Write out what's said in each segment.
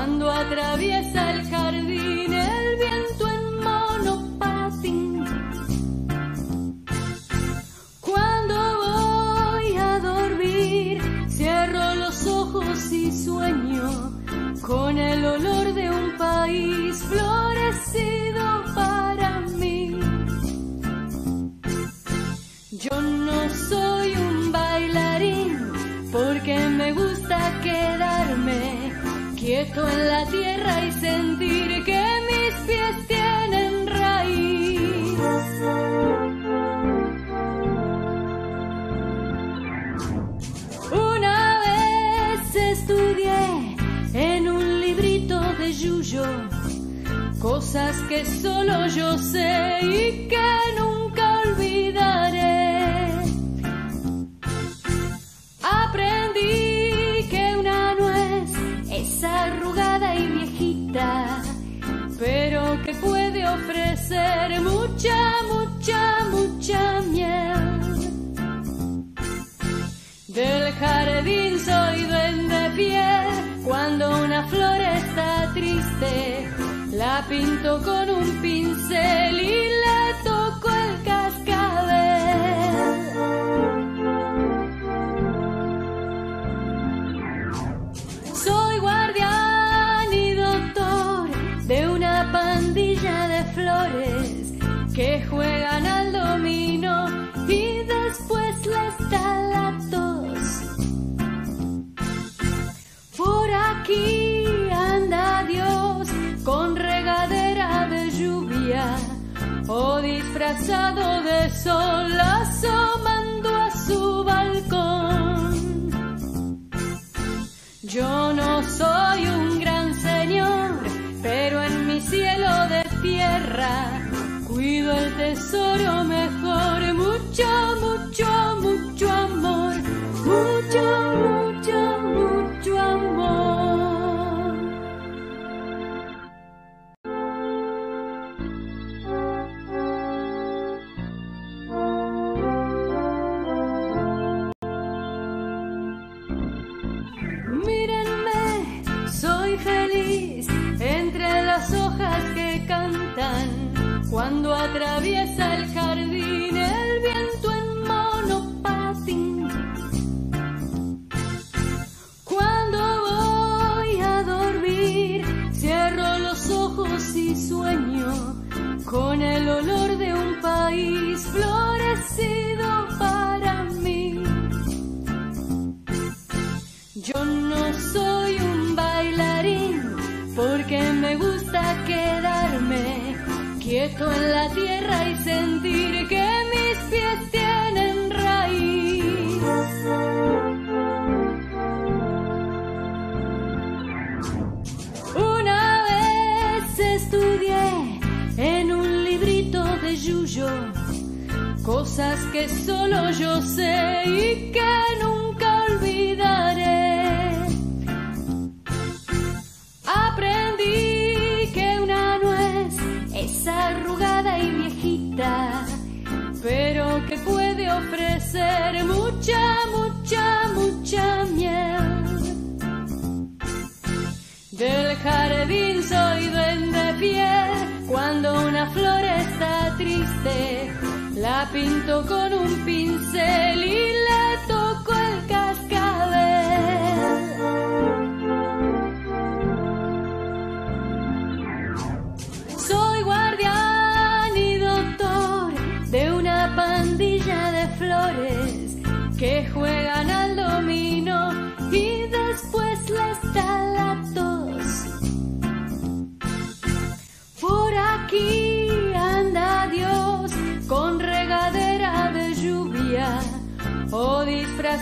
Cuando atraviesa quieto en la tierra y sentir que mis pies tienen raíz. Una vez estudié en un librito de Yuyo cosas que solo yo sé y que nunca Jardín soy duende fiel, cuando una flor está triste, la pinto con un pincel y le toco el cascabel. Soy guardián y doctor de una pandilla de flores que juegan al dominó y después les disfrazado de sol asomando a su balcón. Yo no soy un gran señor, pero en mi cielo de tierra cuido el tesoro mejor. Mucho, mucho, mucho amor. Mucho, mucho, atraviesa el jardín el viento en monopatín. Cuando voy a dormir, cierro los ojos y sueño con el olor de un país florecido para mí. Yo no soy un bailarín porque me gusta quedarme quieto en la tierra y sentir que mis pies tienen raíz. Una vez estudié en un librito de Yuyo cosas que solo yo sé y que nunca jardín soy duende fiel, cuando una flor está triste, la pinto con un pincel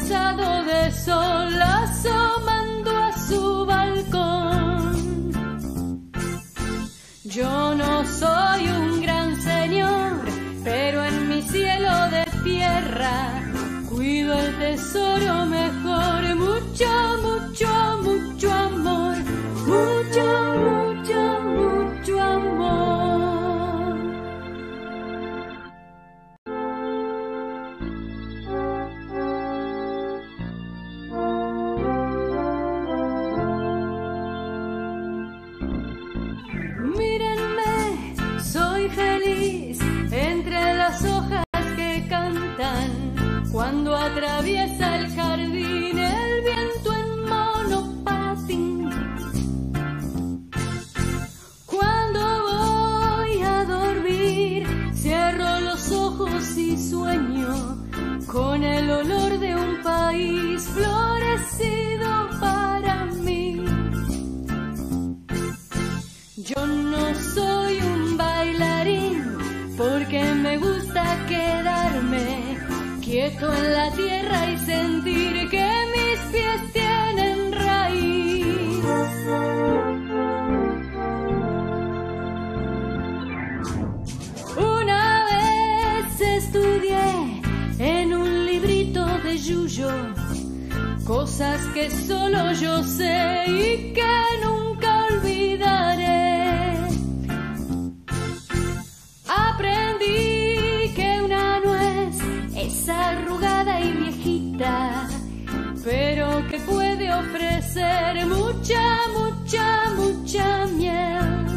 disfrazado de sol asomando atraviesa el jardín el viento en monopatín. Cuando voy a dormir, cierro los ojos y sueño con el olor de un país florecido para mí. Yo no soy un bailarín porque me gusta quieto en la tierra y sentir que mis pies tienen raíz. Una vez estudié en un librito de Yuyo cosas que solo yo sé y que nunca olvidaré. Ofrecer mucha, mucha, mucha miel.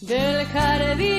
Del jardín